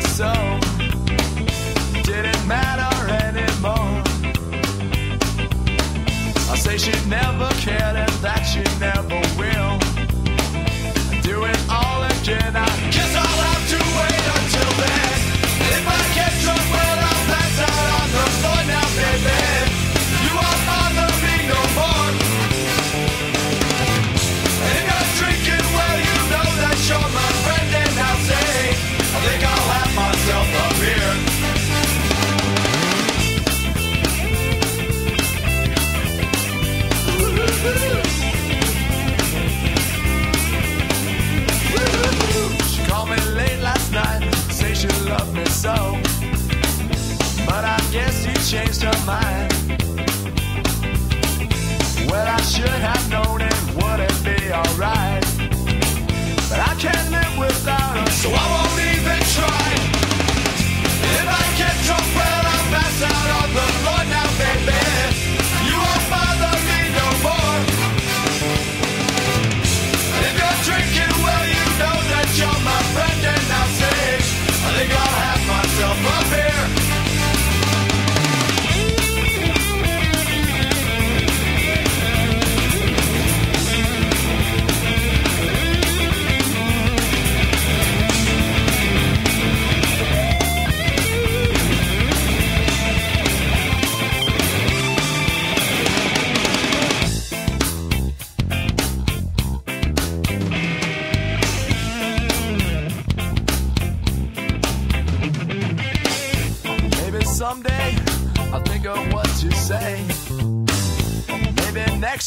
so. Didn't matter anymore. I say she never cared and that she never guess you changed her mind. Well, I should have known it wouldn't be alright. But I can't live without her, so I won't.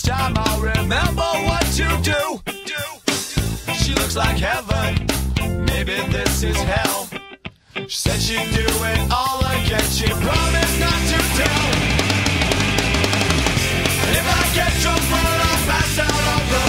Time I'll remember what you do. She looks like heaven. Maybe this is hell. She said she'd do it all again. She promised not to tell. If I get drunk, well, I'll pass out on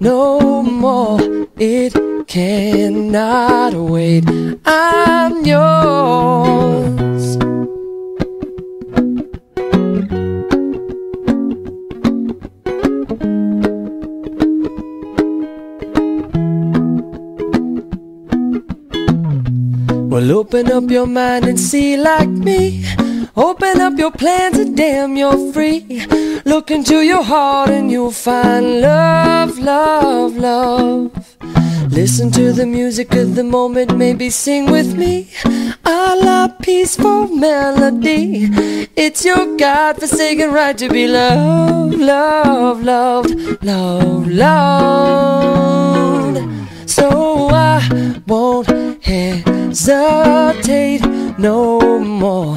no more. It cannot wait. I'm yours. Well, open up your mind and see like me. Open up your plans and damn, you're free. Look into your heart and you'll find love, love, love. Listen to the music of the moment, maybe sing with me. A la peaceful melody. It's your God forsaken right to be loved, loved, loved, loved, loved. So I won't hesitate no more,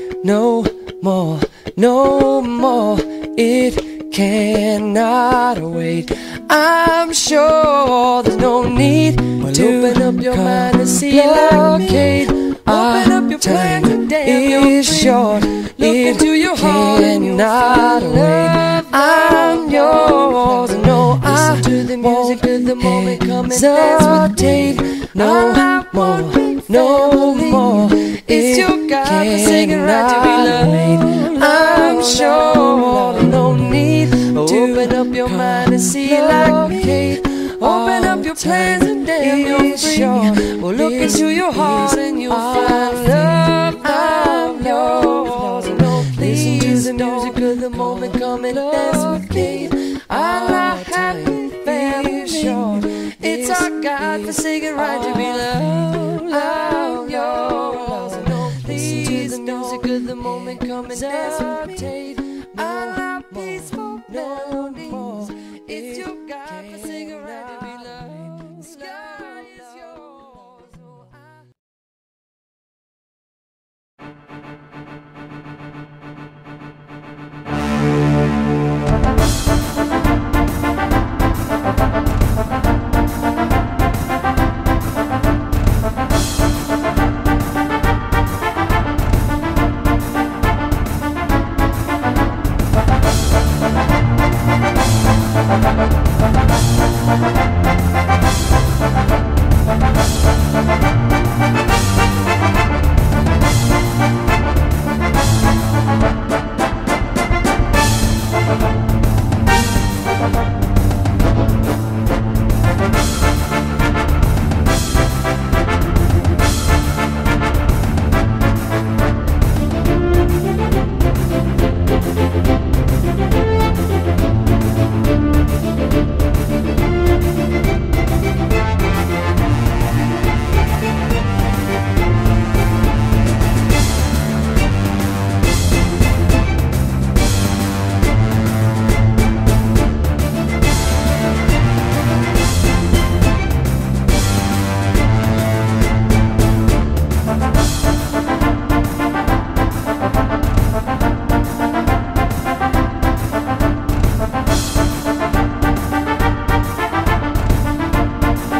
no more, no more. It cannot wait. I'm sure there's no need to open up your mind and see like me. Open up your plan today. Is short. Look it into your heart cannot wait. I'm yours. No, I to the music the moment. Come and dance with me. No more, no more. It's your God singing right to be loved. I'm sure no need to open up your mind and see like me. Open up your plans and damn you're free. Well, look into your heart and you'll find love, love, yours. Listen to the music of the moment, come and dance with me. I'm not happy family. It's our God-forsaken right to be loved, music of the moment coming dictate. No, I love peaceful melody.